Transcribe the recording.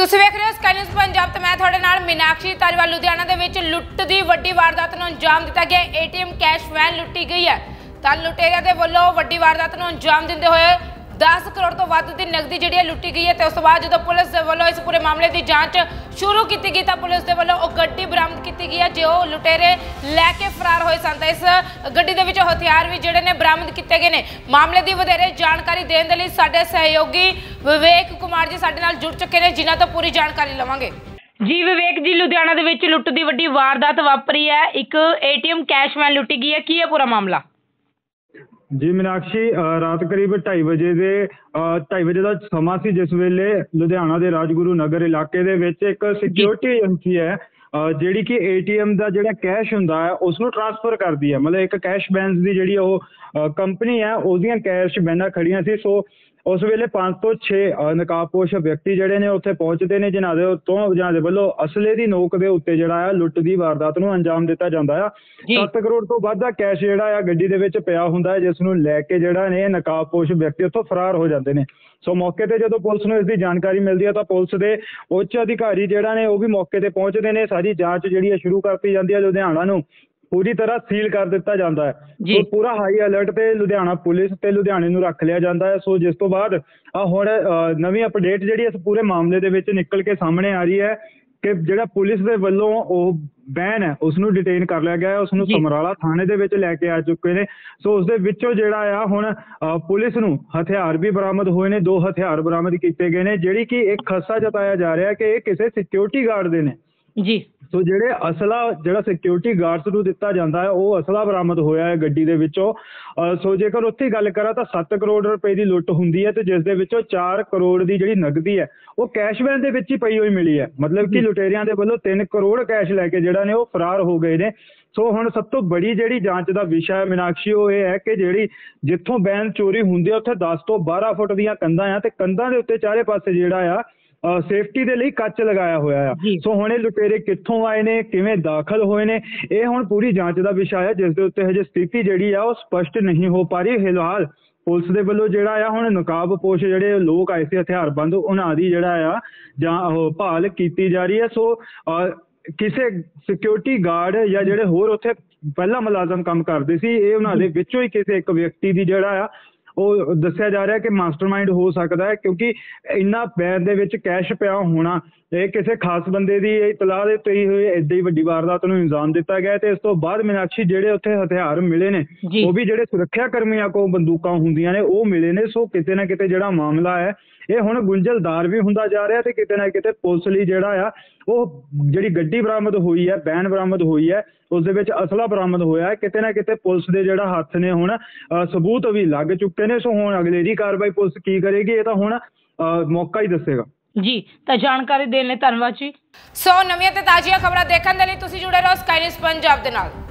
ਤੁਸੀਂ ਵੇਖ ਰਹੇ ਹੋ ਸਕਾਈ ਨਿਊਜ਼ ਪੰਜਾਬ ਤੇ ਮੈਂ ਤੁਹਾਡੇ ਨਾਲ ਮੀਨਾਕਸ਼ੀ ਤਾਜਵਾਲ, ਲੁਧਿਆਣਾ ਦੇ ਵਿੱਚ ਲੁੱਟ ਦੀ ਵੱਡੀ ਵਾਰਦਾਤ ਨੂੰ ਅੰਜਾਮ ਦਿੱਤਾ ਗਿਆ। ਏਟੀਐਮ ਕੈਸ਼ ਵੈਨ ਲੁੱਟੀ ਗਈ ਹੈ। ਤਾਂ ਲੁਟੇਰਿਆਂ ਦੇ ਵੱਲੋਂ ਵੱਡੀ ਵਾਰਦਾਤ ਨੂੰ ਅੰਜਾਮ ਦਿੰਦੇ ਹੋਏ 10 ਕਰੋੜ ਤੋਂ ਵੱਧ ਦੀ ਨਕਦੀ ਜਿਹੜੀ ਹੈ ਲੁੱਟੀ ਗਈ ਹੈ ਤੇ ਉਸ ਤੋਂ ਬਾਅਦ ਜਦੋਂ ਪੁਲਿਸ ਦੇ ਵੱਲੋਂ ਇਸ ਪੂਰੇ ਮਾਮਲੇ ਦੀ ਜਾਂਚ ਸ਼ੁਰੂ ਕੀਤੀ ਗਈ ਤਾਂ ਪੁਲਿਸ ਦੇ ਵੱਲੋਂ ਉਹ ਗੱਡੀ ਬਰਾਮਦ ਕੀਤੀ ਗਈ ਹੈ, ਜੋ ਲੁਟੇਰੇ ਲੈ ਕੇ ਫਰਾਰ ਹੋਏ ਸਨ ਤਾਂ ਇਸ ਗੱਡੀ ਦੇ ਵਿੱਚੋਂ ਹਥਿਆਰ ਵੀ ਜਿਹੜੇ ਨੇ ਬਰਾਮਦ ਕੀਤੇ ਗਏ ਨੇ। ਮਾਮਲੇ ਦੀ ਵਧੇਰੇ ਜਾਣਕਾਰੀ ਦੇਣ ਦੇ ਲਈ ਸਾਡੇ ਸਹਿਯੋਗੀ ਵਿਵੇਕ ਕੁਮਾਰ ਜੀ ਸਾਡੇ ਨਾਲ ਜੁੜ ਚੁੱਕੇ ਨੇ, ਜਿਨ੍ਹਾਂ ਤੋਂ ਪੂਰੀ ਜਾਣਕਾਰੀ ਲਵਾਂਗੇ। ਜੀ ਵਿਵੇਕ ਜੀ, ਲੁਧਿਆਣਾ ਦੇ ਵਿੱਚ ਲੁੱਟ ਦੀ ਵੱਡੀ ਵਾਰਦਾਤ ਵਾਪਰੀ ਹੈ। ਇੱਕ ਏਟੀਐਮ ਕੈਸ਼ ਲੁੱਟੀ ਗਈ ਹੈ। ਕੀ ਹੈ ਪੂਰਾ ਮਾਮਲਾ? ਜੀ ਮੀਨਾਕਸ਼ੀ ਰਾਤ ਕਰੀਬ 2:30 ਵਜੇ ਦੇ 2:30 ਵਜੇ ਦਾ ਸਮਾਂ ਸੀ ਜਿਸ ਵੇਲੇ ਲੁਧਿਆਣਾ ਦੇ ਰਾਜਗੁਰੂ ਨਗਰ ਇਲਾਕੇ ਦੇ ਵਿੱਚ ਇੱਕ ਸਿਕਿਉਰਿਟੀ ਏਜੰਸੀ ਹੈ ਅ, ਜਿਹੜੀ ਕਿ ਏਟੀਐਮ ਦਾ ਜਿਹੜਾ ਕੈਸ਼ ਹੁੰਦਾ ਹੈ ਉਸ ਨੂੰ ਟ੍ਰਾਂਸਫਰ ਕਰਦੀ ਹੈ। ਮਤਲਬ ਇੱਕ ਕੈਸ਼ ਬੈਂਸ ਦੀ ਜਿਹੜੀ ਉਹ ਕੰਪਨੀ ਹੈ ਉਹਦੀਆਂ ਕੈਸ਼ ਬੈਨਾਂ ਖੜੀਆਂ ਸੀ। ਸੋ ਉਸ ਵੇਲੇ 5 ਤੋਂ 6 ਨਕਾਬਪੋਸ਼ ਵਿਅਕਤੀ ਜਿਹੜੇ ਨੇ ਉੱਥੇ ਪਹੁੰਚਦੇ ਨੇ ਜਿਨ੍ਹਾਂ ਦੇ ਤੋਂ ਜਿਨ੍ਹਾਂ ਦੇ ਵੱਲੋਂ ਅਸਲੇ ਦੀ ਨੋਕ ਦੇ ਉੱਤੇ ਜਿਹੜਾ ਆ ਲੁੱਟ ਦੀ ਵਾਰਦਾਤ ਨੂੰ ਅੰਜਾਮ ਦਿੱਤਾ ਜਾਂਦਾ ਆ। ਜੀ। 7 ਕਰੋੜ ਤੋਂ ਵੱਧ ਦਾ ਕੈਸ਼ ਜਿਹੜਾ ਆ ਗੱਡੀ ਦੇ ਵਿੱਚ ਪਿਆ ਹੁੰਦਾ ਹੈ ਜਿਸ ਨੂੰ ਲੈ ਕੇ ਜਿਹੜਾ ਨੇ ਨਕਾਬਪੋਸ਼ ਵਿਅਕਤੀ ਉੱਥੋਂ ਫਰਾਰ ਹੋ ਜਾਂਦੇ ਨੇ। ਸੋ ਮੌਕੇ ਤੇ ਜਦੋਂ ਪੁਲਿਸ ਨੂੰ ਇਸ ਦੀ ਜਾਣਕਾਰੀ ਮਿਲਦੀ ਹੈ ਤਾਂ ਪੁਲਿਸ ਦੇ ਉੱਚ ਅਧਿਕਾਰੀ ਜਿਹੜਾ ਨੇ ਉਹ ਵੀ ਮੌਕੇ ਤੇ ਪਹੁੰਚਦੇ ਨੇ। ਸਾਰੀ ਜਾਂਚ ਜਿਹੜੀ ਹੈ ਸ਼ੁਰੂ ਕਰਤੀ ਜਾਂਦੀ ਹੈ ਲੁਧਿਆਣਾ ਨੂੰ। ਪੂਰੀ ਤਰ੍ਹਾਂ ਸੀਲ ਕਰ ਦਿੱਤਾ ਜਾਂਦਾ ਹੈ। ਸੋ ਪੂਰਾ ਹਾਈ ਅਲਰਟ ਤੇ ਲੁਧਿਆਣਾ ਪੁਲਿਸ ਤੇ ਲੁਧਿਆਣੇ ਨੂੰ ਰੱਖ ਲਿਆ ਜਾਂਦਾ ਹੈ। ਸੋ ਜਿਸ ਤੋਂ ਬਾਅਦ ਆ ਹੁਣ ਨਵੀਂ ਅਪਡੇਟ ਜਿਹੜੀ ਇਸ ਪੂਰੇ ਮਾਮਲੇ ਦੇ ਵਿੱਚ ਨਿਕਲ ਕੇ ਸਾਹਮਣੇ ਆ ਰਹੀ ਹੈ ਕਿ ਜਿਹੜਾ ਪੁਲਿਸ ਦੇ ਵੱਲੋਂ ਉਹ ਬੈਨ ਹੈ ਉਸ ਨੂੰ ਡਿਟੇਨ ਕਰ ਲਿਆ ਗਿਆ ਹੈ। ਉਸ ਨੂੰ। ਸਮਰਾਲਾ ਥਾਣੇ ਦੇ ਵਿੱਚ ਲੈ ਕੇ ਆ ਚੁੱਕੇ ਨੇ। ਸੋ ਉਸ ਦੇ ਵਿੱਚੋਂ ਜਿਹੜਾ ਆ ਹੁਣ ਪੁਲਿਸ ਨੂੰ ਹਥਿਆਰ ਵੀ ਬਰਾਮਦ ਹੋਏ ਨੇ। ਦੋ ਹਥਿਆਰ ਬਰਾਮਦ ਕੀਤੇ ਗਏ ਨੇ ਜਿਹੜੀ ਕਿ ਇੱਕ ਖਸਾ ਜਤਾਇਆ ਜਾ ਰਿਹਾ ਕਿ ਇਹ ਕਿਸੇ ਸਿਕਿਉਰਿਟੀ ਗਾਰਡ ਦੇ ਨੇ। ਜੀ। ਸੋ ਜਿਹੜੇ ਅਸਲਾ ਜਿਹੜਾ ਸਿਕਿਉਰਿਟੀ ਗਾਰਡਸ ਨੂੰ ਦਿੱਤਾ ਜਾਂਦਾ ਹੈ ਉਹ ਅਸਲਾ ਬਰਾਮਦ ਹੋਇਆ ਹੈ ਗੱਡੀ ਦੇ ਵਿੱਚੋਂ। ਸੋ ਜੇਕਰ ਉੱਥੇ ਹੀ ਗੱਲ ਕਰਾਂ ਤਾਂ 7 ਕਰੋੜ ਰੁਪਏ ਦੀ ਲੁੱਟ ਹੁੰਦੀ ਹੈ ਤੇ ਜਿਸ ਦੇ ਵਿੱਚੋਂ 4 ਕਰੋੜ ਦੀ ਜਿਹੜੀ ਨਗਦੀ ਹੈ ਉਹ ਕੈਸ਼ ਵੈਨ ਦੇ ਵਿੱਚ ਹੀ ਪਈ ਹੋਈ ਮਿਲੀ ਹੈ। ਮਤਲਬ ਕਿ ਲੁਟੇਰਿਆਂ ਦੇ ਵੱਲੋਂ 3 ਕਰੋੜ ਕੈਸ਼ ਲੈ ਕੇ ਜਿਹੜਾ ਨੇ ਉਹ ਫਰਾਰ ਹੋ ਗਏ ਨੇ। ਸੋ ਹੁਣ ਸਭ ਤੋਂ ਬੜੀ ਜਿਹੜੀ ਜਾਂਚ ਦਾ ਵਿਸ਼ਾ ਹੈ ਮੀਨਾਕਸ਼ੀ ਉਹ ਇਹ ਹੈ ਕਿ ਜਿਹੜੀ ਜਿੱਥੋਂ ਬੈਨ ਚੋਰੀ ਹੁੰਦੀ ਹੈ ਉੱਥੇ 10 ਤੋਂ 12 ਫੁੱਟ ਦੀਆਂ ਕੰਧਾਂ ਆ ਤੇ ਕੰਧਾਂ ਦੇ ਉੱਤੇ ਚਾਰੇ ਪਾਸੇ ਜਿਹੜਾ ਆ ਸੇਫਟੀ ਦੇ ਲਈ ਕੱਚ ਲਗਾਇਆ ਹੋਇਆ ਆ। ਸੋ ਹੁਣ ਇਹ ਲੁਟੇਰੇ ਕਿੱਥੋਂ ਆਏ ਨੇ ਕਿਵੇਂ ਦਾਖਲ ਹੋਏ ਨੇ ਇਹ ਹੁਣ ਪੂਰੀ ਜਾਂਚ ਦਾ ਵਿਸ਼ਾ ਹੈ ਜਿਸ ਦੇ ਉੱਤੇ ਹਜੇ ਸਥਿਤੀ ਜਿਹੜੀ ਆ ਉਹ ਸਪਸ਼ਟ ਨਹੀਂ ਹੋ ਪਾ ਰਹੀ। ਫਿਲਹਾਲ ਪੁਲਿਸ ਦੇ ਵੱਲੋਂ ਜਿਹੜਾ ਆ ਹੁਣ ਨਕਾਬਪੋਸ਼ ਜਿਹੜੇ ਲੋਕ ਆਏ ਸੀ ਹਥਿਆਰਬੰਦ ਉਹਨਾਂ ਦੀ ਜਿਹੜਾ ਆ ਜਾਂ ਉਹ ਭਾਲ ਕੀਤੀ ਜਾ ਰਹੀ ਹੈ। ਸੋ ਕਿਸੇ ਸਿਕਿਉਰਿਟੀ ਗਾਰਡ ਜਾਂ ਜਿਹੜੇ ਹੋਰ ਉੱਥੇ ਪਹਿਲਾਂ ਮੁਲਾਜ਼ਮ ਕੰਮ ਕਰਦੇ ਸੀ ਇਹ ਉਹਨਾਂ ਦੇ ਵਿੱਚੋਂ ਹੀ ਕਿਸੇ ਇੱਕ ਵਿਅਕਤੀ ਦੀ ਜਿਹੜਾ ਆ ਉਹ ਦੱਸਿਆ ਜਾ ਰਿਹਾ ਕਿ ਮਾਸਟਰਮਾਈਂਡ ਹੋ ਸਕਦਾ ਹੈ ਕਿਉਂਕਿ ਇੰਨਾ ਬੈਨ ਦੇ ਵਿੱਚ ਕੈਸ਼ ਪਿਆ ਹੋਣਾ ਇਹ ਕਿਸੇ ਖਾਸ ਬੰਦੇ ਦੀ ਇਤਲਾਹ ਦੇ ਹੀ ਹੋਈ ਐਡੀ ਵੱਡੀ ਵਾਰਦਾਤ ਨੂੰ ਇੰਜ਼ਾਮ ਦਿੱਤਾ ਗਿਆ ਹੈ ਤੇ ਇਸ ਤੋਂ ਬਾਅਦ ਮੀਨਾਕਸ਼ੀ ਜਿਹੜੇ ਉੱਥੇ ਹਥਿਆਰ ਮਿਲੇ ਨੇ। ਉਹ ਵੀ ਜਿਹੜੇ ਸੁਰੱਖਿਆ ਕਰਮੀਆਂ ਕੋਲ ਬੰਦੂਕਾਂ ਹੁੰਦੀਆਂ ਨੇ ਉਹ ਮਿਲੇ ਨੇ। ਸੋ ਕਿਤੇ ਨਾ ਕਿਤੇ ਜਿਹੜਾ ਮਾਮਲਾ ਹੈ ਇਹ ਹੁਣ ਗੁੰਝਲਦਾਰ ਵੀ ਹੁੰਦਾ ਜਾ ਰਿਹਾ ਤੇ ਕਿਤੇ ਨਾ ਕਿਤੇ ਪੁਲਿਸ ਲਈ ਜਿਹੜਾ ਆ ਉਹ ਜਿਹੜੀ ਗੱਡੀ ਬਰਾਮਦ ਹੋਈ ਹੈ ਬੈਨ ਬਰਾਮਦ ਹੋਈ ਹੈ ਉਸ ਦੇ ਵਿੱਚ ਅਸਲਾ ਬਰਾਮਦ ਹੋਇਆ ਹੈ। ਕਿਤੇ ਨਾ ਕਿਤੇ ਪੁਲਿਸ ਦੇ ਜਿਹੜਾ ਹੱਥ ਨੇ ਹੁਣ ਸਬੂਤ ਵੀ ਲੱਗ ਚੁੱਕੇ ਨੇ। ਸੋ ਹੁਣ ਅਗਲੇਰੀ ਕਾਰਵਾਈ ਪੁਲਿਸ ਕੀ ਕਰੇਗੀ ਇਹ ਤਾਂ ਹੁਣ ਮੌਕਾ ਹੀ ਦੱਸੇਗਾ। ਜੀ, ਤਾਂ ਜਾਣਕਾਰੀ ਦੇਣ ਲਈ ਧੰਨਵਾਦ ਜੀ। ਸੋ ਨਵੀਆਂ ਤੇ ਤਾਜ਼ੀਆਂ ਖਬਰਾਂ ਦੇਖਣ ਦੇ ਲਈ ਤੁਸੀਂ ਜੁੜੇ ਰਹੋ ਸਕਾਈ ਨਿਊਜ਼ ਪੰਜਾਬ ਦੇ ਨਾਲ।